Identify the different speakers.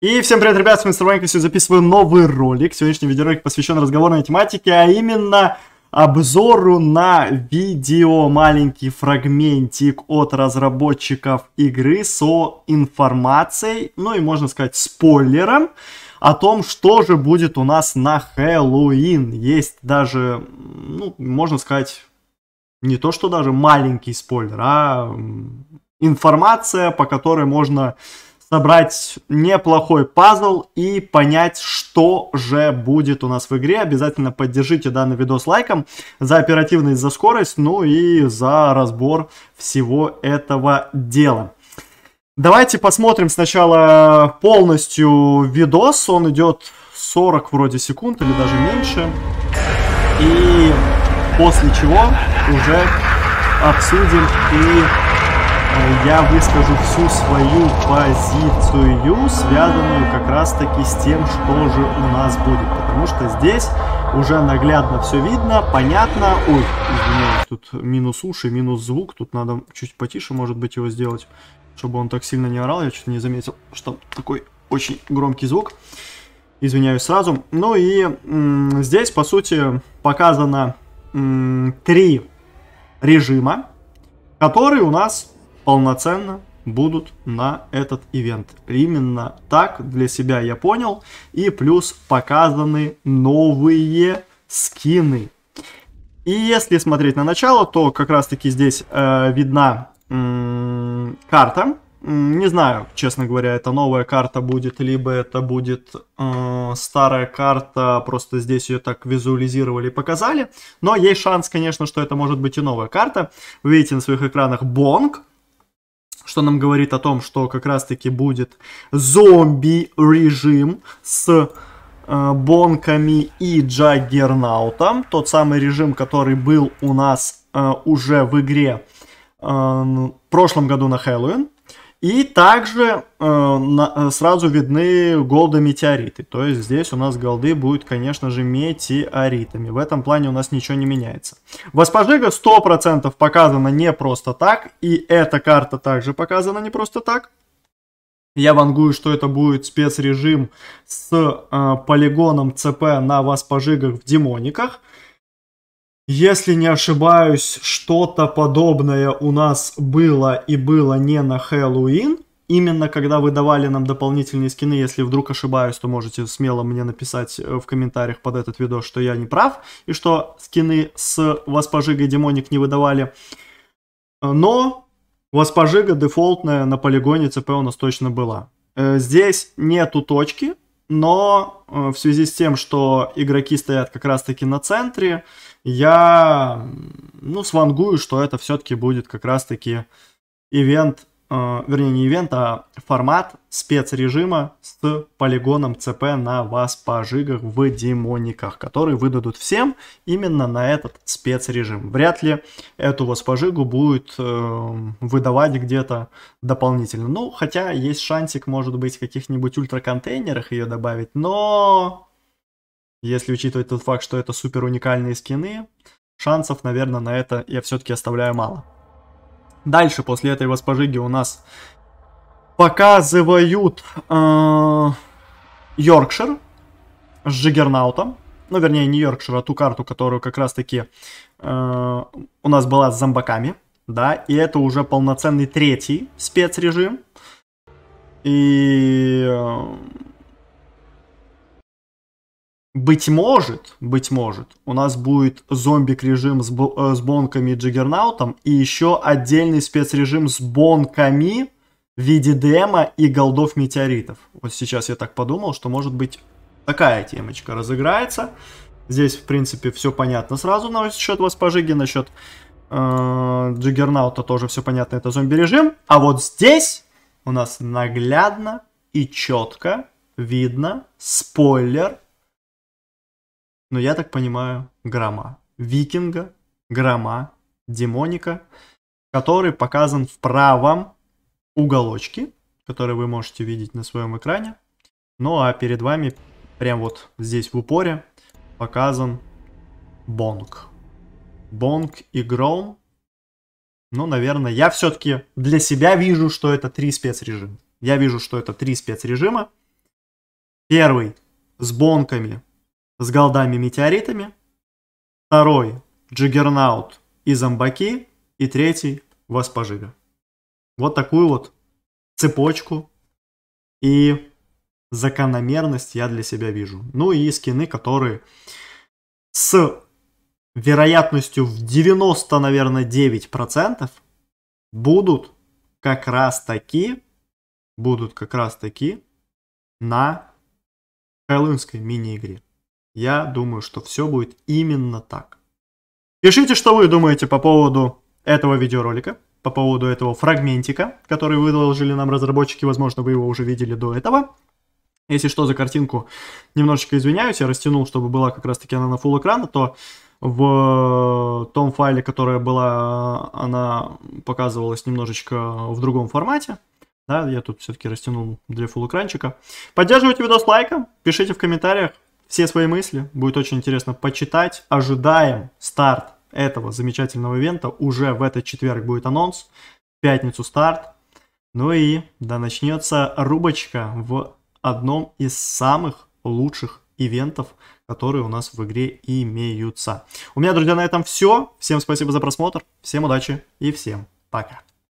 Speaker 1: И всем привет, ребят, с вами Старванька, сегодня записываю новый ролик. Сегодняшний видеоролик посвящен разговорной тематике, а именно обзору на видео маленький фрагментик от разработчиков игры со информацией, ну и можно сказать спойлером, о том, что же будет у нас на Хэллоуин. Есть даже, ну, можно сказать, не то что даже маленький спойлер, а информация, по которой можно собрать неплохой пазл и понять, что же будет у нас в игре. Обязательно поддержите данный видос лайком за оперативность, за скорость, ну и за разбор всего этого дела. Давайте посмотрим сначала полностью видос. Он идет 40 вроде секунд или даже меньше. И после чего уже обсудим и я выскажу всю свою позицию, связанную как раз таки с тем, что же у нас будет. Потому что здесь уже наглядно все видно, понятно. Ой, извиняюсь, тут минус уши, минус звук. Тут надо чуть потише, может быть, его сделать, чтобы он так сильно не орал. Я что-то не заметил, что такой очень громкий звук. Извиняюсь сразу. Ну и здесь, по сути, показано три режима, которые у нас полноценно будут на этот ивент. Именно так для себя я понял. И плюс показаны новые скины. И если смотреть на начало, то как раз таки здесь э, видна карта. Не знаю, честно говоря, это новая карта будет, либо это будет э, старая карта, просто здесь ее так визуализировали и показали. Но есть шанс, конечно, что это может быть и новая карта. Вы видите на своих экранах Бонг, что нам говорит о том, что как раз-таки будет зомби-режим с э, бонками и джаггернаутом. Тот самый режим, который был у нас э, уже в игре э, в прошлом году на Хэллоуин. И также э, на, э, сразу видны голда-метеориты. То есть здесь у нас голды будет, конечно же, метеоритами. В этом плане у нас ничего не меняется. Воспожига 100% показана не просто так. И эта карта также показана не просто так. Я вангую, что это будет спецрежим с э, полигоном ЦП на воспожигах в демониках. Если не ошибаюсь, что-то подобное у нас было и было не на Хэллоуин. Именно когда вы давали нам дополнительные скины, если вдруг ошибаюсь, то можете смело мне написать э, в комментариях под этот видос, что я не прав, и что скины с Воспожигой Демоник не выдавали. Но Воспожига дефолтная на полигоне ЦП у нас точно была. Э, здесь нету точки, но э, в связи с тем, что игроки стоят как раз-таки на центре, я, ну, свангую, что это все-таки будет как раз-таки ивент, э, вернее, не ивент, а формат спецрежима с полигоном ЦП на вас пожигах в демониках, которые выдадут всем именно на этот спецрежим. Вряд ли эту вас пожигу будет э, выдавать где-то дополнительно. Ну, хотя есть шансик, может быть, в каких-нибудь ультраконтейнерах ее добавить, но если учитывать тот факт, что это супер уникальные скины, шансов, наверное, на это я все-таки оставляю мало. Дальше, после этой воспожиги у нас показывают э, Йоркшир с Джиггернаутом. Ну, вернее, не Йоркшир, а ту карту, которую как раз-таки э, у нас была с зомбаками. Да, и это уже полноценный третий спецрежим. И э, быть может, быть может, у нас будет зомбик-режим с, э, с бонками и джиггернаутом, и еще отдельный спецрежим с бонками в виде дема и голдов метеоритов. Вот сейчас я так подумал, что может быть такая темочка разыграется. Здесь, в принципе, все понятно сразу насчет вас пожиги, насчет э, джиггернаута тоже все понятно, это зомби-режим. А вот здесь у нас наглядно и четко видно спойлер но я так понимаю, грома. Викинга, грома, демоника, который показан в правом уголочке, который вы можете видеть на своем экране. Ну а перед вами, прям вот здесь в упоре, показан Бонг. Бонг и Гром. Ну, наверное, я все-таки для себя вижу, что это три спецрежима. Я вижу, что это три спецрежима. Первый с бонками, с голдами-метеоритами. Второй Джиггернаут и зомбаки. И третий Васпожига. Вот такую вот цепочку и закономерность я для себя вижу. Ну и скины, которые с вероятностью в 90, наверное, 9% будут как раз таки, будут как раз таки на хэллоуинской мини-игре. Я думаю, что все будет именно так. Пишите, что вы думаете по поводу этого видеоролика, по поводу этого фрагментика, который выложили нам разработчики, возможно, вы его уже видели до этого. Если что, за картинку немножечко извиняюсь, я растянул, чтобы была как раз-таки она на full экрана, то в том файле, которая была, она показывалась немножечко в другом формате. Да, я тут все-таки растянул для full экранчика. Поддерживайте видос лайком, пишите в комментариях все свои мысли, будет очень интересно почитать. Ожидаем старт этого замечательного ивента. Уже в этот четверг будет анонс, в пятницу старт. Ну и да начнется рубочка в одном из самых лучших ивентов, которые у нас в игре имеются. У меня, друзья, на этом все. Всем спасибо за просмотр, всем удачи и всем пока.